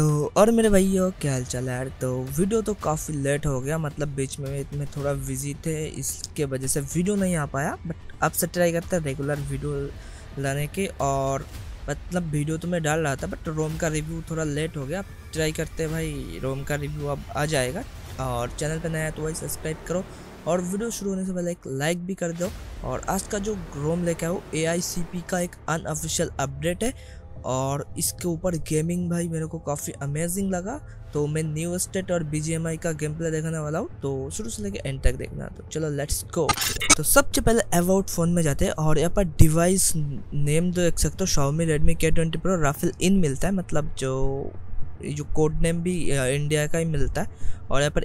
तो और मेरे भैया क्या हाल चाल है यार? तो वीडियो तो काफ़ी लेट हो गया मतलब बीच में में थोड़ा बिज़ी थे, इसके वजह से वीडियो नहीं आ पाया बट अब से ट्राई करते हैं रेगुलर वीडियो लाने के और मतलब वीडियो तो मैं डाल रहा था बट रोम का रिव्यू थोड़ा लेट हो गया ट्राई करते भाई, रोम का रिव्यू अब आ जाएगा और चैनल पर नया है तो वही सब्सक्राइब करो और वीडियो शुरू होने से पहले एक लाइक भी कर दो और आज का जो रोम लेके आओ ए का एक अनऑफिशियल अपडेट है और इसके ऊपर गेमिंग भाई मेरे को काफ़ी अमेजिंग लगा। तो मैं न्यू स्टेट और BGMI का गेम प्ले देखने वाला हूँ। तो शुरू से लेके एंड तक देखना। तो चलो लेट्स गो तो सबसे पहले अबाउट फ़ोन में जाते हैं और यहाँ पर डिवाइस नेम तो देख सकते हो शाओमी रेडमी के ट्वेंटी प्रो राफेल इन मिलता है। मतलब जो जो कोड नेम भी इंडिया का ही मिलता है। और यहाँ पर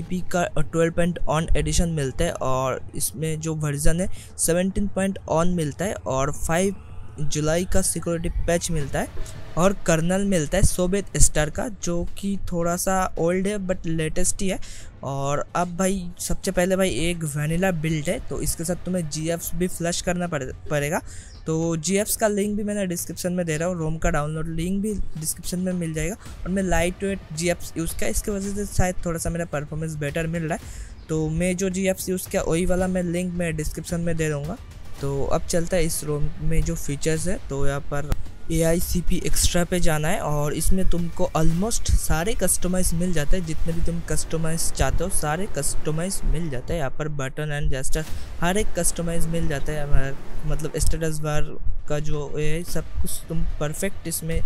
पी का ट्वेल्व पॉइंट ऑन एडिशन मिलता है। और इसमें जो वर्जन है सेवनटीन पॉइंट ऑन मिलता है। और फाइव जुलाई का सिक्योरिटी पैच मिलता है और कर्नल मिलता है सोबेत स्टार का जो कि थोड़ा सा ओल्ड है बट लेटेस्ट ही है। और अब भाई सबसे पहले भाई एक वनीला बिल्ड है तो इसके साथ तुम्हें जी भी फ्लश करना पड़े, पड़ेगा। तो जी का लिंक भी मैंने डिस्क्रिप्शन में दे रहा हूँ रोम का डाउनलोड लिंक भी डिस्क्रिप्शन में मिल जाएगा। और मैं लाइट वेट जी यूज़ किया इसकी वजह से शायद थोड़ा सा मेरा परफॉर्मेंस बेटर मिल रहा है। तो मैं जो जी यूज़ किया वही वाला मैं लिंक मैं डिस्क्रिप्शन में दे दूँगा। तो अब चलता है इस रोम में जो फीचर्स है। तो यहाँ पर ए आई सी पी एक्स्ट्रा पे जाना है और इसमें तुमको ऑलमोस्ट सारे कस्टमाइज मिल जाते हैं। जितने भी तुम कस्टमाइज चाहते हो, सारे कस्टमाइज मिल जाते हैं। यहाँ पर बटन एंड जेस्टर हर एक कस्टमाइज मिल जाता है। मतलब स्टेटस बार का जो है, सब कुछ तुम परफेक्ट इसमें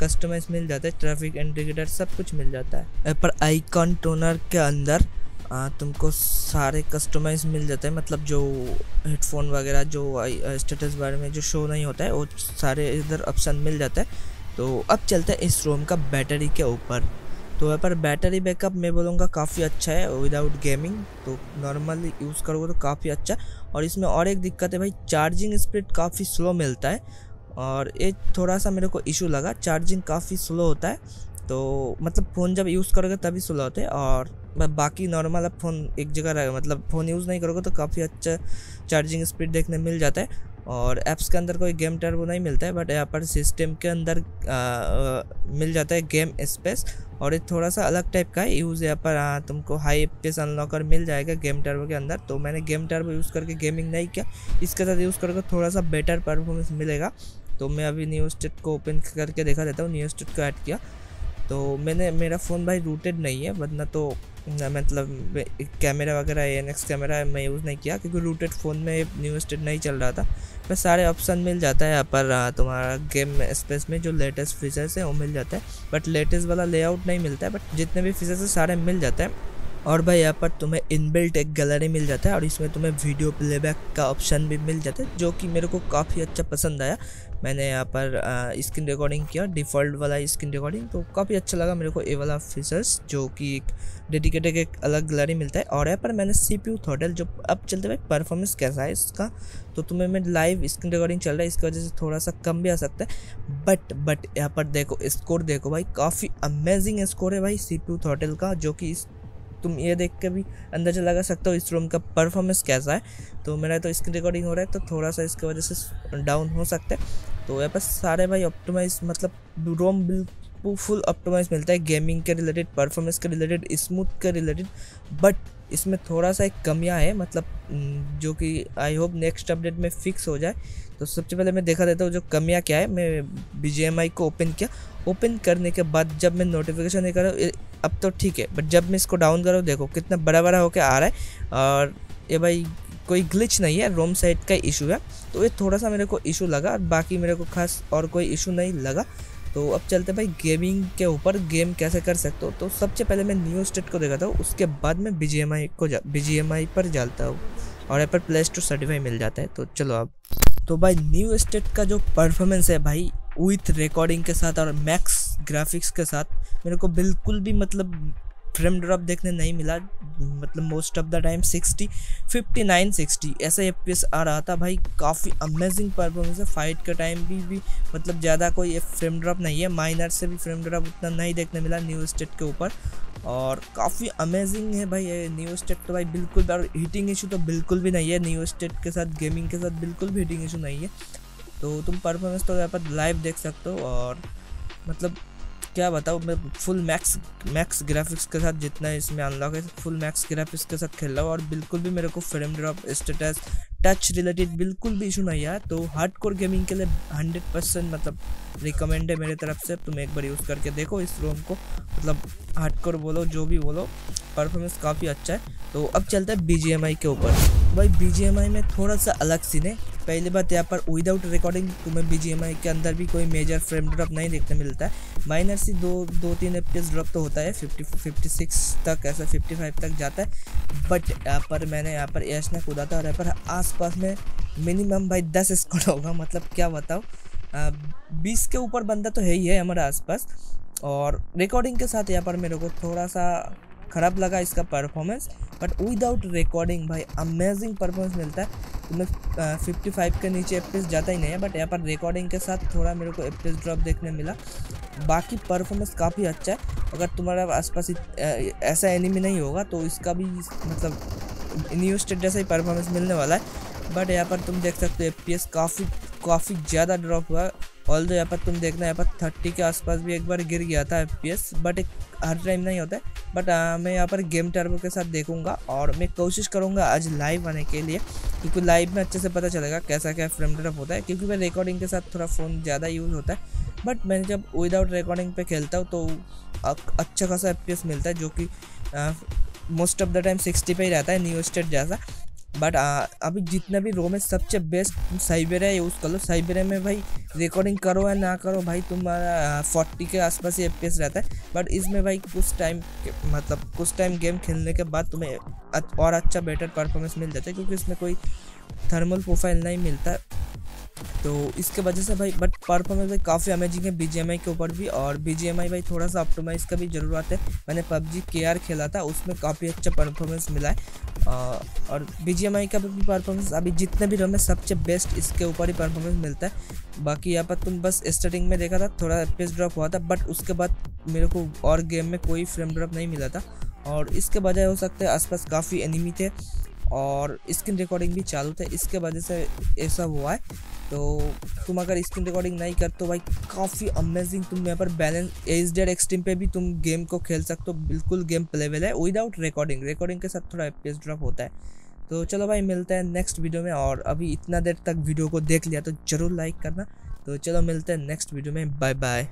कस्टमाइज मिल जाता है। ट्रैफ़िक इंडिकेटर सब कुछ मिल जाता है। पर आईकॉन टोनर के अंदर आ, तुमको सारे कस्टमाइज मिल जाते हैं। मतलब जो हेडफोन वगैरह जो स्टेटस बारे में जो शो नहीं होता है वो सारे इधर ऑप्शन मिल जाता है। तो अब चलते हैं इस रोम का बैटरी के ऊपर। तो यहाँ पर बैटरी बैकअप मैं बोलूँगा काफ़ी अच्छा है विदाउट गेमिंग तो नॉर्मली यूज़ करोगे तो काफ़ी अच्छा और इसमें और एक दिक्कत है भाई चार्जिंग स्पीड काफ़ी स्लो मिलता है। और ये थोड़ा सा मेरे को इशू लगा चार्जिंग काफ़ी स्लो होता है। तो मतलब फ़ोन जब यूज़ करोगे तभी स्लो होते हैं। और बाकी नॉर्मल आप फ़ोन एक जगह रहे मतलब फ़ोन यूज़ नहीं करोगे तो काफ़ी अच्छा चार्जिंग स्पीड देखने मिल जाता है और ऐप्स के अंदर कोई गेम टर्बो नहीं मिलता है बट यहाँ पर सिस्टम के अंदर आ, आ, मिल जाता है गेम स्पेस और ये थोड़ा सा अलग टाइप का है यूज़ यहाँ पर आ, तुमको हाई पेस अनलॉकर मिल जाएगा गेम टर्बो के अंदर। तो मैंने गेम टर्बो यूज़ करके गेमिंग नहीं किया इसके साथ यूज़ करोगे थोड़ा सा बेटर परफॉर्मेंस मिलेगा। तो मैं अभी न्यू स्टेट को ओपन करके देखा देता हूँ न्यू स्टेट को ऐड किया। तो मैंने, मेरा फ़ोन भाई रूटेड नहीं है, वरना तो मतलब कैमरा वगैरह ए एन कैमरा मैं यूज़ नहीं किया, क्योंकि रूटेड फ़ोन में न्यू स्टेट नहीं चल रहा था। बस सारे ऑप्शन मिल जाता है यहाँ पर तुम्हारा गेम स्पेस में जो लेटेस्ट फीचर्स हैं, वो मिल जाता है। बट लेटेस्ट वाला लेआउट नहीं मिलता है बट जितने भी फीचर्स हैं, सारे मिल जाते हैं। और भाई यहाँ पर तुम्हें इनबिल्ट एक गैलरी मिल जाता है और इसमें तुम्हें वीडियो प्लेबैक का ऑप्शन भी मिल जाता है, जो कि मेरे को काफ़ी अच्छा पसंद आया। मैंने यहाँ पर स्क्रीन रिकॉर्डिंग किया डिफ़ॉल्ट वाला स्क्रीन रिकॉर्डिंग तो काफ़ी अच्छा लगा मेरे को ये वाला फीचर्स जो कि एक डेडिकेटेड एक अलग गैलरी मिलता है। और यहाँ पर मैंने सी पी थोटल जो अब चलते भाई परफॉर्मेंस कैसा है इसका तो तुम्हें मैं लाइव स्क्रीन रिकॉर्डिंग चल रहा है, इसकी वजह से थोड़ा सा कम भी आ सकता है। बट बट यहाँ पर देखो स्कोर देखो भाई, काफ़ी अमेजिंग स्कोर है भाई सी पी थोटल का, जो कि इस तुम ये देख के भी अंदाज़ा लगा सकते हो इस रूम का परफॉर्मेंस कैसा है। तो मेरा तो स्क्रीन रिकॉर्डिंग हो रहा है तो थोड़ा सा इसके वजह से डाउन हो सकता है। तो यहाँ पर सारे भाई ऑप्टोमाइज मतलब रोम बिल्कुल फुल ऑप्टोमाइज मिलता है गेमिंग के रिलेटेड परफॉर्मेंस के रिलेटेड स्मूथ के रिलेटेड बट इसमें थोड़ा सा एक कमियाँ है मतलब जो कि आई होप नेक्स्ट अपडेट में फिक्स हो जाए। तो सबसे पहले मैं देखा देता हूँ जो कमियाँ क्या है। मैं बीजीएमआई को ओपन किया। ओपन करने के बाद जब मैं नोटिफिकेशन नहीं करा अब तो ठीक है बट जब मैं इसको डाउन करूँ देखो कितना बड़ा बड़ा होकर आ रहा है। और ये भाई कोई ग्लिच नहीं है रोम साइड का इशू है। तो ये थोड़ा सा मेरे को इशू लगा और बाकी मेरे को खास और कोई इशू नहीं लगा। तो अब चलते भाई गेमिंग के ऊपर गेम कैसे कर सकते हो? तो सबसे पहले मैं न्यू स्टेट को देखा था उसके बाद मैं बी को जा बी पर जाता हूँ और यहाँ पर प्ले स्टोर सर्टिफाई मिल जाता है तो चलो अब। तो भाई न्यू स्टेट का जो परफॉर्मेंस है भाई विथ रिकॉर्डिंग के साथ और मैक्स ग्राफिक्स के साथ, मेरे को बिल्कुल भी मतलब फ्रेम ड्रॉप देखने नहीं मिला मतलब मोस्ट ऑफ़ द टाइम 60 59 60 ऐसा एफपीएस आ रहा था भाई, काफ़ी अमेजिंग परफॉर्मेंस है। फाइट का टाइम भी भी मतलब ज़्यादा कोई फ्रेम ड्रॉप नहीं है। माइनर से भी फ्रेम ड्रॉप उतना नहीं देखने मिला न्यू स्टेट के ऊपर। और काफ़ी अमेजिंग है भाई ये न्यू स्टेट तो भाई बिल्कुल, और हीटिंग इशू तो बिल्कुल भी नहीं है। न्यू स्टेट के साथ गेमिंग के साथ बिल्कुल भी हीटिंग इशू नहीं है। तो तुम परफॉर्मेंस तो यहाँ पर लाइव देख सकते हो, और मतलब क्या बताऊँ, मैं फुल मैक्स मैक्स ग्राफिक्स के साथ जितना इसमें अनलॉक है फुल मैक्स ग्राफिक्स के साथ खेल रहा हूँ और बिल्कुल भी मेरे को frame drop status touch related बिल्कुल भी इशू नहीं आया तो हार्ड कोर गेमिंग के लिए हंड्रेड परसेंट मतलब रिकमेंड है मेरे तरफ़ से। तुम एक बार यूज़ करके देखो इस रोम को। मतलब हार्ड कोर बोलो, जो भी बोलो परफॉर्मेंस काफ़ी अच्छा है। तो अब चलता है बी के ऊपर। भाई बी में थोड़ा सा अलग सीन है। पहली बात यहाँ पर विदाउट रिकॉर्डिंग तुम्हें बी के अंदर भी कोई मेजर फ्रेम ड्रॉप नहीं देखने मिलता है। माइनर सी दो दो तीन एफ़ ड्रॉप तो होता है फिफ्टी फिफ्टी सिक्स तक ऐसा फिफ्टी फाइव तक जाता है। बट यहाँ पर मैंने यहाँ पर एच ने कूदा था और यहाँ पर आसपास में मिनिमम भाई दस स्कोर होगा मतलब क्या बताओ बीस के ऊपर बंदा तो है ही है हमारे आसपास। और रिकॉर्डिंग के साथ यहाँ पर मेरे को थोड़ा सा ख़राब लगा इसका परफॉर्मेंस बट विदाउट रिकॉर्डिंग भाई अमेजिंग परफॉर्मेंस मिलता है। तुम्हें फिफ्टी फाइव के नीचे FPS जाता ही नहीं है बट यहाँ पर रिकॉर्डिंग के साथ थोड़ा मेरे को FPS ड्रॉप देखने मिला। बाकी परफॉर्मेंस काफ़ी अच्छा है। अगर तुम्हारा आसपास ऐसा एनिमी नहीं होगा तो इसका भी मतलब न्यू स्टेट जैसा ही परफॉर्मेंस मिलने वाला है। बट यहाँ पर तुम देख सकते हो FPS काफ़ी काफ़ी ज़्यादा ड्रॉप हुआ। ऑल दो यहाँ पर तुम देखना, यहाँ पर थर्टी के आसपास भी एक बार गिर गया था FPS बट एक, हर टाइम नहीं होता है। बट आ, मैं यहाँ पर गेम टर्बो के साथ देखूँगा और मैं कोशिश करूँगा आज लाइव आने के लिए क्योंकि लाइव में अच्छे से पता चलेगा कैसा क्या फ्रेम ड्रॉप होता है क्योंकि मैं रिकॉर्डिंग के साथ थोड़ा फ़ोन ज़्यादा यूज़ होता है। बट मैंने जब विदाउट रिकॉर्डिंग पे खेलता हूँ तो अच्छा खासा एफ़ मिलता है जो कि most of the time sixty पे ही रहता है न्यू स्टेट जैसा। बट अभी जितना भी रोम है, सबसे बेस्ट साइबेरिया यूज़ कर। लो साइबर में भाई रिकॉर्डिंग करो या ना करो, भाई तुम्हारा फोर्टी के आसपास ही एफ़ रहता है। बट इसमें भाई कुछ टाइम मतलब कुछ टाइम गेम खेलने के बाद तुम्हें और अच्छा बेटर परफॉर्मेंस मिल जाता है, क्योंकि इसमें कोई थर्मल प्रोफ़ाइल नहीं मिलता। तो इसके वजह से भाई बट परफॉर्मेंस भाई काफ़ी अमेजिंग है BGMI के ऊपर भी और BGMI भाई थोड़ा सा ऑप्टोमाइज का भी ज़रूरत है। मैंने पबजी के खेला था, उसमें काफ़ी अच्छा परफॉर्मेंस मिला है। और BGMI का भी परफॉर्मेंस अभी जितने भी रमे सबसे बेस्ट इसके ऊपर ही परफॉर्मेंस मिलता है। बाकी यहाँ पर तुम बस स्टार्टिंग में देखा था, थोड़ा एफ़ ड्रॉप हुआ था बट उसके बाद मेरे को और गेम में कोई फ्रेम ड्रॉप नहीं मिला था। और इसके बजाय हो सकता है आसपास काफ़ी एनिमी थे और स्क्रीन रिकॉर्डिंग भी चालू था। इसके वजह से ऐसा हुआ है। तो तुम अगर स्क्रीन रिकॉर्डिंग नहीं करते तो भाई, काफ़ी अमेजिंग तुम यहाँ पर बैलेंस एच डेड एक्सट्रीम पे भी तुम गेम को खेल सकते हो। बिल्कुल गेम प्लेबल है विदाउट रिकॉर्डिंग रिकॉर्डिंग के साथ थोड़ा एफ़ ड्रॉप होता है। तो चलो भाई, मिलते हैं नेक्स्ट वीडियो में और अभी इतना देर तक वीडियो को देख लिया तो ज़रूर लाइक करना। तो चलो मिलते हैं नेक्स्ट वीडियो में। Bye bye